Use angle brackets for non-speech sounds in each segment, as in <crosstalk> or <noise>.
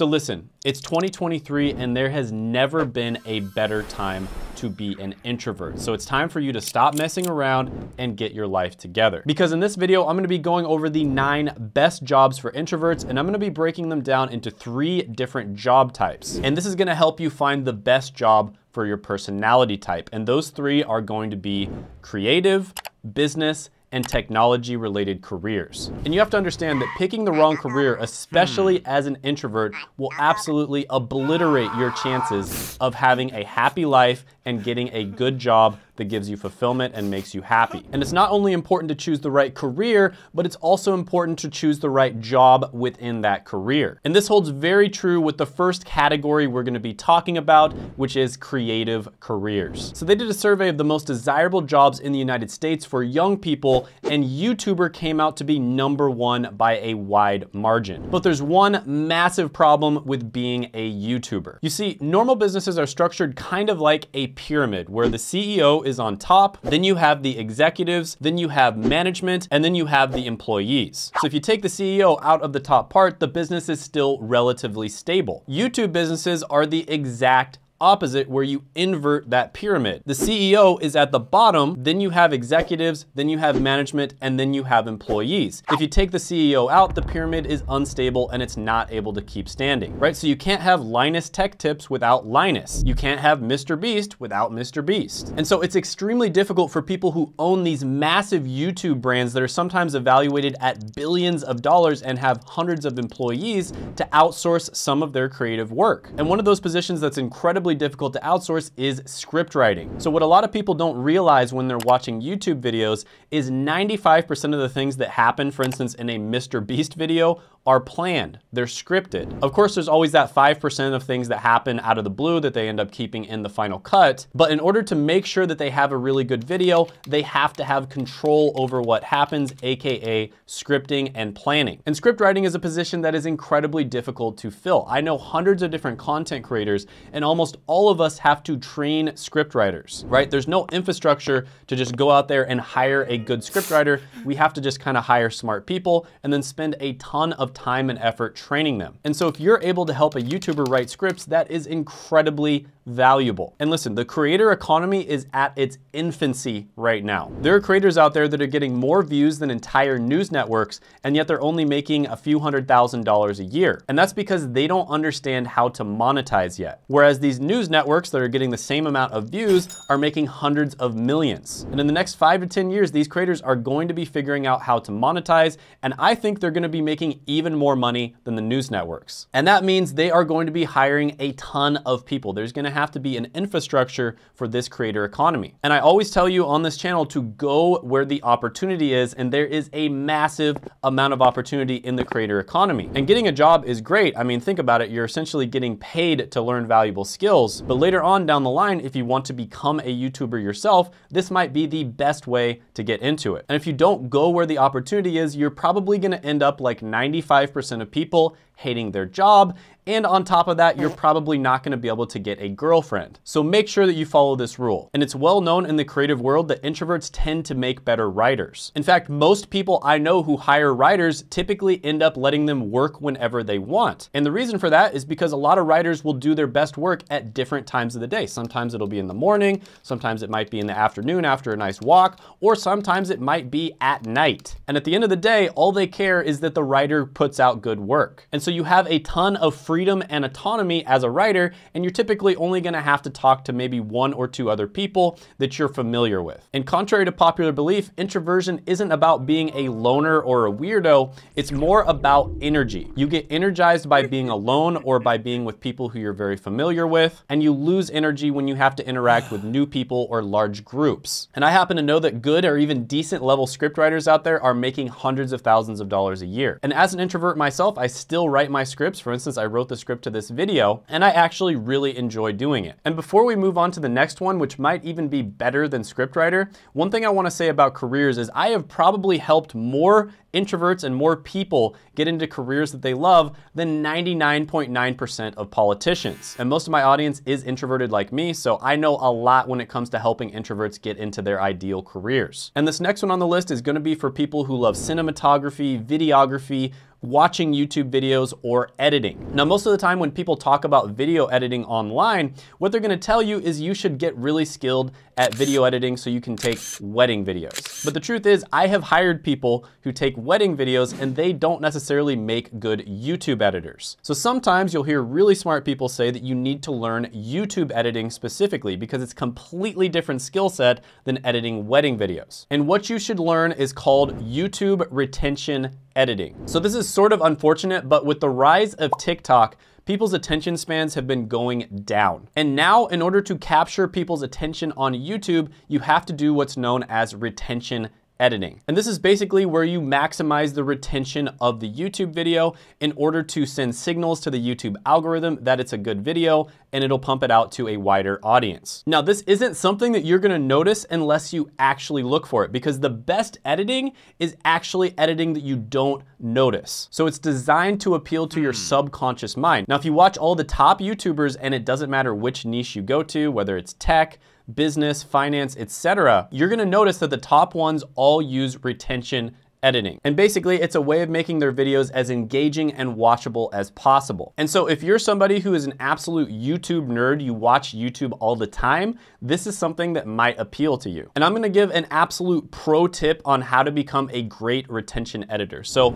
So listen, it's 2023 and there has never been a better time to be an introvert. So it's time for you to stop messing around and get your life together. Because in this video, I'm gonna be going over the nine best jobs for introverts and I'm gonna be breaking them down into three different job types. And this is gonna help you find the best job for your personality type. And those three are going to be creative, business, and technology related careers. And you have to understand that picking the wrong career, especially hmm. as an introvert, will absolutely obliterate your chances of having a happy life and getting a good job that gives you fulfillment and makes you happy. And it's not only important to choose the right career, but it's also important to choose the right job within that career. And this holds very true with the first category we're gonna be talking about, which is creative careers. So they did a survey of the most desirable jobs in the United States for young people, and YouTuber came out to be number one by a wide margin. But there's one massive problem with being a YouTuber. You see, normal businesses are structured kind of like a pyramid where the CEO is on top, then you have the executives, then you have management, and then you have the employees. So if you take the CEO out of the top part, the business is still relatively stable. YouTube businesses are the exact opposite where you invert that pyramid. The CEO is at the bottom, then you have executives, then you have management, and then you have employees. If you take the CEO out, the pyramid is unstable and it's not able to keep standing, right? So you can't have Linus Tech Tips without Linus. You can't have Mr. Beast without Mr. Beast. And so it's extremely difficult for people who own these massive YouTube brands that are sometimes evaluated at billions of dollars and have hundreds of employees to outsource some of their creative work. And one of those positions that's incredibly incredibly difficult to outsource is script writing. So what a lot of people don't realize when they're watching YouTube videos is 95% of the things that happen, for instance, in a Mr. Beast video are planned, they're scripted. Of course, there's always that 5% of things that happen out of the blue that they end up keeping in the final cut. But in order to make sure that they have a really good video, they have to have control over what happens, AKA scripting and planning. And script writing is a position that is incredibly difficult to fill. I know hundreds of different content creators and almost all of us have to train script writers, right? There's no infrastructure to just go out there and hire a good script writer. We have to just kind of hire smart people and then spend a ton of time and effort training them. And so if you're able to help a YouTuber write scripts, that is incredibly valuable. And listen, the creator economy is at its infancy right now. There are creators out there that are getting more views than entire news networks, and yet they're only making a few hundred thousand dollars a year. And that's because they don't understand how to monetize yet. Whereas these news networks that are getting the same amount of views are making hundreds of millions. And in the next five to 10 years, these creators are going to be figuring out how to monetize, and I think they're gonna be making even more money than the news networks. And that means they are going to be hiring a ton of people. There's gonna have to be an infrastructure for this creator economy. And I always tell you on this channel to go where the opportunity is, and there is a massive amount of opportunity in the creator economy. And getting a job is great. I mean, think about it. You're essentially getting paid to learn valuable skills. But later on down the line, if you want to become a YouTuber yourself, this might be the best way to get into it. And if you don't go where the opportunity is, you're probably gonna end up like 95% of people hating their job and on top of that, you're probably not gonna be able to get a girlfriend. So make sure that you follow this rule. And it's well known in the creative world that introverts tend to make better writers. In fact, most people I know who hire writers typically end up letting them work whenever they want. And the reason for that is because a lot of writers will do their best work at different times of the day. Sometimes it'll be in the morning, sometimes it might be in the afternoon after a nice walk, or sometimes it might be at night. And at the end of the day, all they care is that the writer puts out good work. And so you have a ton of freedom and autonomy as a writer, and you're typically only gonna have to talk to maybe one or two other people that you're familiar with. And contrary to popular belief, introversion isn't about being a loner or a weirdo, it's more about energy. You get energized by being alone or by being with people who you're very familiar with, and you lose energy when you have to interact with new people or large groups. And I happen to know that good or even decent level scriptwriters out there are making hundreds of thousands of dollars a year. And as an introvert myself, I still write my scripts. For instance, I wrote wrote the script to this video, and I actually really enjoy doing it. And before we move on to the next one, which might even be better than scriptwriter, one thing I wanna say about careers is I have probably helped more introverts and more people get into careers that they love than 99.9% of politicians. And most of my audience is introverted like me, so I know a lot when it comes to helping introverts get into their ideal careers. And this next one on the list is gonna be for people who love cinematography, videography, watching YouTube videos, or editing. Now, most of the time when people talk about video editing online, what they're gonna tell you is you should get really skilled at video editing so you can take wedding videos. But the truth is, I have hired people who take wedding videos and they don't necessarily make good YouTube editors. So sometimes you'll hear really smart people say that you need to learn YouTube editing specifically because it's completely different skill set than editing wedding videos. And what you should learn is called YouTube retention editing. So this is sort of unfortunate, but with the rise of TikTok, people's attention spans have been going down. And now in order to capture people's attention on YouTube, you have to do what's known as retention editing. And this is basically where you maximize the retention of the YouTube video in order to send signals to the YouTube algorithm that it's a good video and it'll pump it out to a wider audience. Now, this isn't something that you're gonna notice unless you actually look for it because the best editing is actually editing that you don't notice. So it's designed to appeal to your hmm. subconscious mind. Now, if you watch all the top YouTubers and it doesn't matter which niche you go to, whether it's tech, business, finance, etc., you're gonna notice that the top ones all use retention editing. And basically, it's a way of making their videos as engaging and watchable as possible. And so if you're somebody who is an absolute YouTube nerd, you watch YouTube all the time, this is something that might appeal to you. And I'm gonna give an absolute pro tip on how to become a great retention editor. So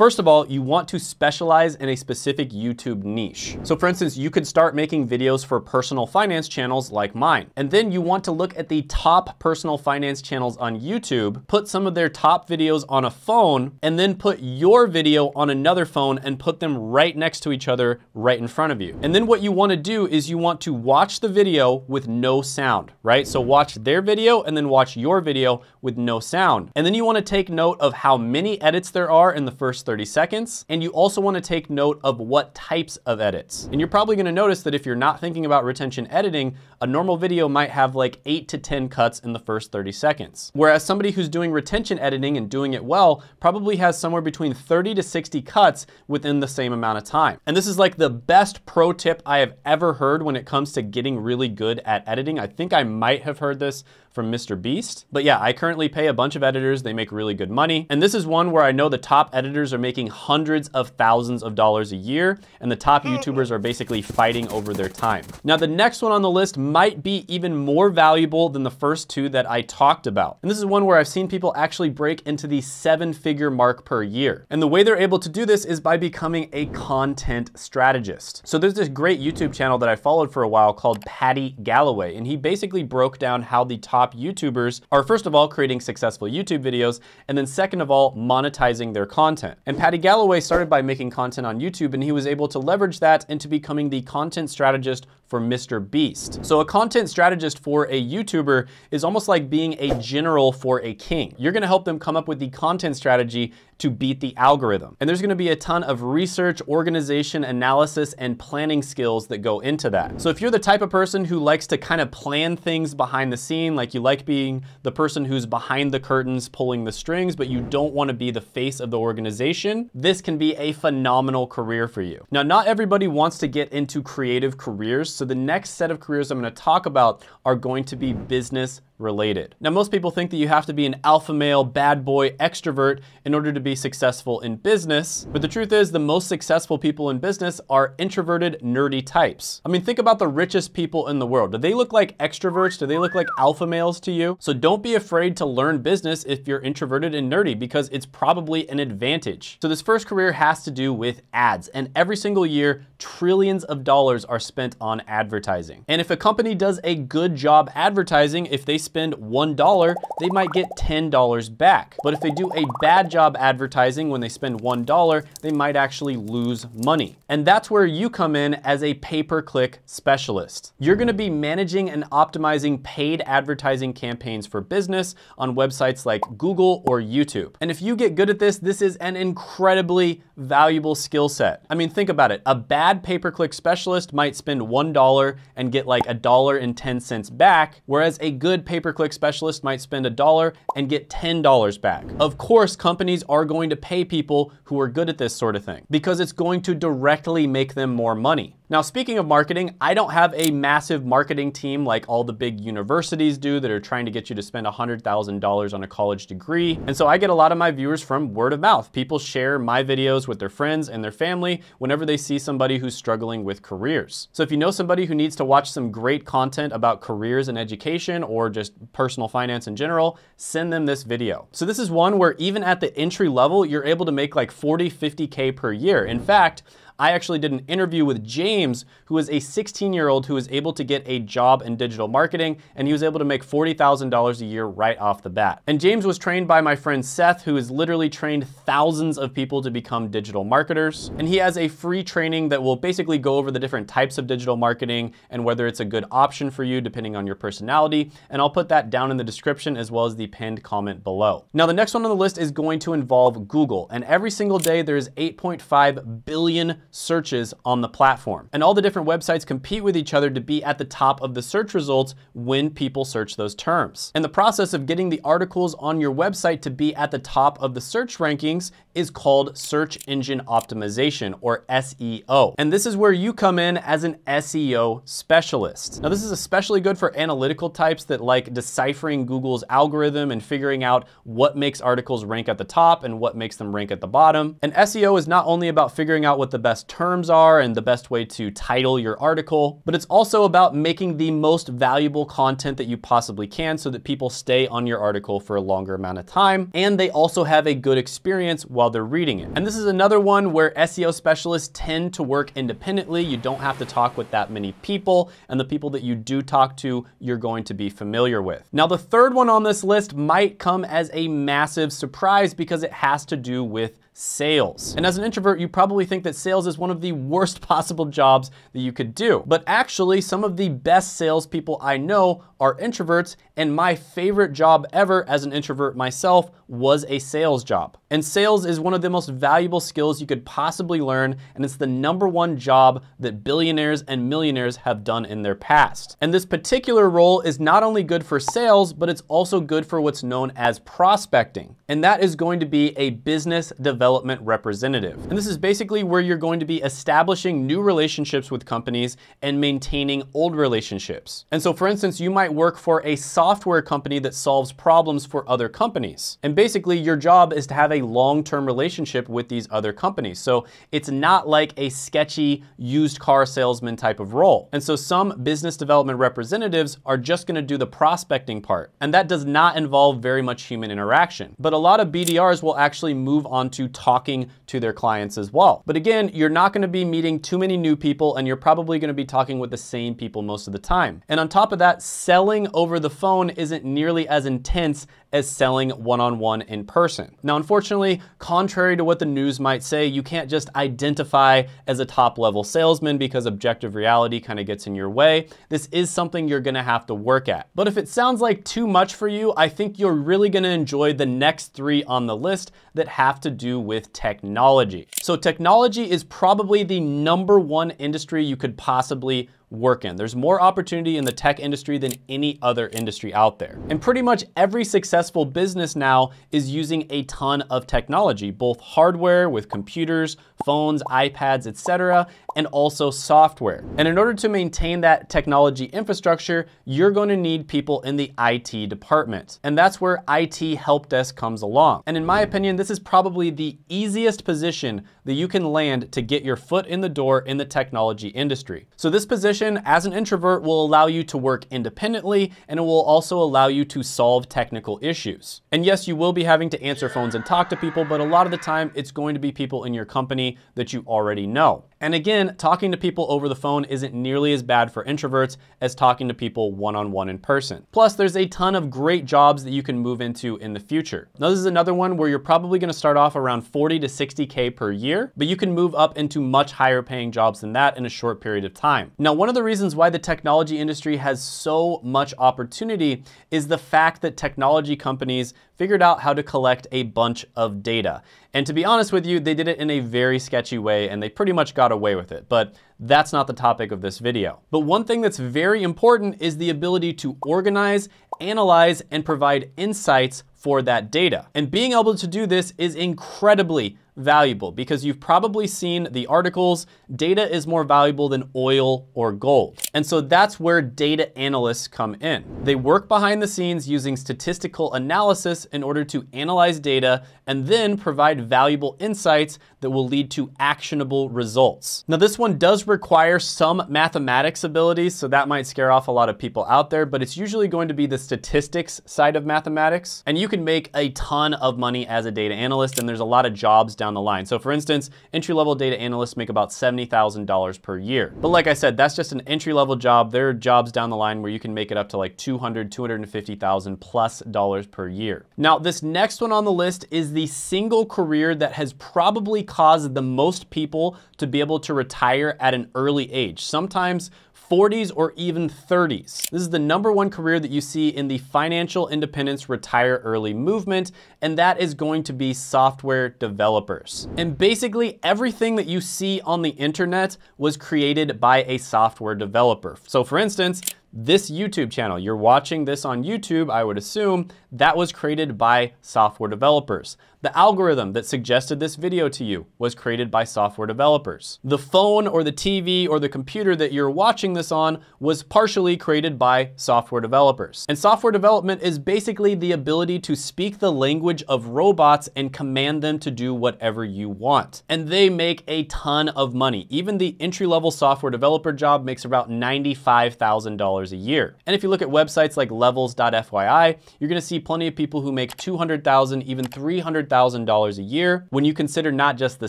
First of all, you want to specialize in a specific YouTube niche. So for instance, you could start making videos for personal finance channels like mine. And then you want to look at the top personal finance channels on YouTube, put some of their top videos on a phone, and then put your video on another phone and put them right next to each other right in front of you. And then what you wanna do is you want to watch the video with no sound, right? So watch their video and then watch your video with no sound. And then you wanna take note of how many edits there are in the first first 30 seconds. And you also wanna take note of what types of edits. And you're probably gonna notice that if you're not thinking about retention editing, a normal video might have like eight to 10 cuts in the first 30 seconds. Whereas somebody who's doing retention editing and doing it well probably has somewhere between 30 to 60 cuts within the same amount of time. And this is like the best pro tip I have ever heard when it comes to getting really good at editing. I think I might have heard this from Mr. Beast. But yeah, I currently pay a bunch of editors. They make really good money. And this is one where I know the top editors are making hundreds of thousands of dollars a year, and the top YouTubers are basically fighting over their time. Now, the next one on the list might be even more valuable than the first two that I talked about. And this is one where I've seen people actually break into the seven figure mark per year. And the way they're able to do this is by becoming a content strategist. So there's this great YouTube channel that I followed for a while called Paddy Galloway, and he basically broke down how the top top YouTubers are first of all creating successful YouTube videos, and then second of all, monetizing their content. And Paddy Galloway started by making content on YouTube, and he was able to leverage that into becoming the content strategist for Mr. Beast. So a content strategist for a YouTuber is almost like being a general for a king. You're gonna help them come up with the content strategy to beat the algorithm. And there's gonna be a ton of research, organization, analysis, and planning skills that go into that. So if you're the type of person who likes to kind of plan things behind the scene, like you like being the person who's behind the curtains pulling the strings, but you don't wanna be the face of the organization, this can be a phenomenal career for you. Now, not everybody wants to get into creative careers, so the next set of careers I'm gonna talk about are going to be business related. Now, most people think that you have to be an alpha male, bad boy, extrovert in order to be successful in business. But the truth is the most successful people in business are introverted, nerdy types. I mean, think about the richest people in the world. Do they look like extroverts? Do they look like alpha males to you? So don't be afraid to learn business if you're introverted and nerdy because it's probably an advantage. So this first career has to do with ads. And every single year, trillions of dollars are spent on advertising. And if a company does a good job advertising, if they spend $1, they might get $10 back. But if they do a bad job advertising when they spend $1, they might actually lose money. And that's where you come in as a pay-per-click specialist. You're gonna be managing and optimizing paid advertising campaigns for business on websites like Google or YouTube. And if you get good at this, this is an incredibly valuable skill set. I mean, think about it. A bad pay-per-click specialist might spend $1 and get like a dollar and 10 cents back, whereas a good pay pay-per-click specialist might spend a dollar and get $10 back. Of course, companies are going to pay people who are good at this sort of thing because it's going to directly make them more money. Now, speaking of marketing, I don't have a massive marketing team like all the big universities do that are trying to get you to spend $100,000 on a college degree. And so I get a lot of my viewers from word of mouth. People share my videos with their friends and their family whenever they see somebody who's struggling with careers. So if you know somebody who needs to watch some great content about careers and education or just personal finance in general, send them this video. So this is one where even at the entry level, you're able to make like 40, 50K per year. In fact, I actually did an interview with James, who is a 16 year old who was able to get a job in digital marketing, and he was able to make $40,000 a year right off the bat. And James was trained by my friend Seth, who has literally trained thousands of people to become digital marketers. And he has a free training that will basically go over the different types of digital marketing and whether it's a good option for you depending on your personality. And I'll put that down in the description as well as the pinned comment below. Now, the next one on the list is going to involve Google. And every single day, there's 8.5 billion searches on the platform. And all the different websites compete with each other to be at the top of the search results when people search those terms. And the process of getting the articles on your website to be at the top of the search rankings is called search engine optimization or SEO. And this is where you come in as an SEO specialist. Now this is especially good for analytical types that like deciphering Google's algorithm and figuring out what makes articles rank at the top and what makes them rank at the bottom. And SEO is not only about figuring out what the best terms are and the best way to title your article, but it's also about making the most valuable content that you possibly can so that people stay on your article for a longer amount of time. And they also have a good experience while they're reading it. And this is another one where SEO specialists tend to work independently. You don't have to talk with that many people, and the people that you do talk to, you're going to be familiar with. Now, the third one on this list might come as a massive surprise because it has to do with sales. And as an introvert, you probably think that sales is one of the worst <laughs> possible jobs that you could do. But actually, some of the best salespeople I know are introverts, and my favorite job ever as an introvert myself was a sales job. And sales is one of the most valuable skills you could possibly learn, and it's the number one job that billionaires and millionaires have done in their past. And this particular role is not only good for sales, but it's also good for what's known as prospecting. And that is going to be a business development representative. And this is basically where you're going to be establishing new relationships with companies and maintaining old relationships. And so for instance, you might might work for a software company that solves problems for other companies. And basically your job is to have a long-term relationship with these other companies. So it's not like a sketchy used car salesman type of role. And so some business development representatives are just gonna do the prospecting part. And that does not involve very much human interaction. But a lot of BDRs will actually move on to talking to their clients as well. But again, you're not gonna be meeting too many new people and you're probably gonna be talking with the same people most of the time. And on top of that, selling over the phone isn't nearly as intense as selling one-on-one -on -one in person. Now, unfortunately, contrary to what the news might say, you can't just identify as a top-level salesman because objective reality kind of gets in your way. This is something you're gonna have to work at. But if it sounds like too much for you, I think you're really gonna enjoy the next three on the list that have to do with technology. So technology is probably the number one industry you could possibly work in. There's more opportunity in the tech industry than any other industry out there. And pretty much every successful business now is using a ton of technology, both hardware with computers, phones, iPads, etc., and also software. And in order to maintain that technology infrastructure, you're going to need people in the IT department. And that's where IT help desk comes along. And in my opinion, this is probably the easiest position that you can land to get your foot in the door in the technology industry. So this position position as an introvert will allow you to work independently and it will also allow you to solve technical issues. And yes, you will be having to answer phones and talk to people, but a lot of the time it's going to be people in your company that you already know. And again, talking to people over the phone isn't nearly as bad for introverts as talking to people one-on-one -on -one in person. Plus, there's a ton of great jobs that you can move into in the future. Now, this is another one where you're probably gonna start off around 40 to 60K per year, but you can move up into much higher paying jobs than that in a short period of time. Now, one of the reasons why the technology industry has so much opportunity is the fact that technology companies figured out how to collect a bunch of data. And to be honest with you, they did it in a very sketchy way and they pretty much got away with it. But that's not the topic of this video. But one thing that's very important is the ability to organize, analyze, and provide insights for that data. And being able to do this is incredibly valuable because you've probably seen the articles, data is more valuable than oil or gold. And so that's where data analysts come in. They work behind the scenes using statistical analysis in order to analyze data and then provide valuable insights that will lead to actionable results. Now, this one does require some mathematics abilities, so that might scare off a lot of people out there, but it's usually going to be the statistics side of mathematics. And you can make a ton of money as a data analyst, and there's a lot of jobs down the line. So for instance, entry-level data analysts make about $70,000 per year. But like I said, that's just an entry-level job. There are jobs down the line where you can make it up to like 200, 250,000 plus dollars per year. Now, this next one on the list is the single career that has probably caused the most people to be able to retire at an early age. Sometimes 40s or even 30s. This is the number one career that you see in the financial independence retire early movement, and that is going to be software developers. And basically everything that you see on the internet was created by a software developer. So for instance, this YouTube channel, you're watching this on YouTube, I would assume, that was created by software developers. The algorithm that suggested this video to you was created by software developers. The phone or the TV or the computer that you're watching this on was partially created by software developers. And software development is basically the ability to speak the language of robots and command them to do whatever you want. And they make a ton of money. Even the entry-level software developer job makes about $95,000 a year. And if you look at websites like levels.fyi, you're gonna see plenty of people who make 200,000, even 300,000 dollars a year when you consider not just the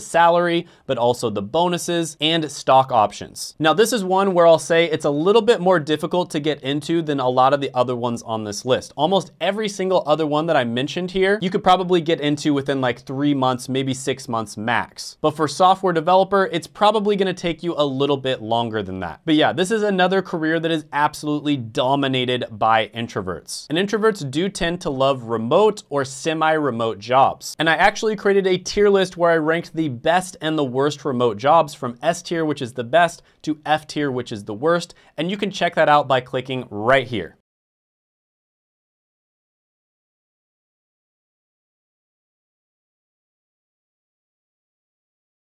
salary, but also the bonuses and stock options. Now, this is one where I'll say it's a little bit more difficult to get into than a lot of the other ones on this list. Almost every single other one that I mentioned here, you could probably get into within like three months, maybe six months max. But for software developer, it's probably gonna take you a little bit longer than that. But yeah, this is another career that is absolutely dominated by introverts. And introverts do tend to love remote or semi-remote And I actually created a tier list where I ranked the best and the worst remote jobs from S tier, which is the best, to F tier, which is the worst. And you can check that out by clicking right here.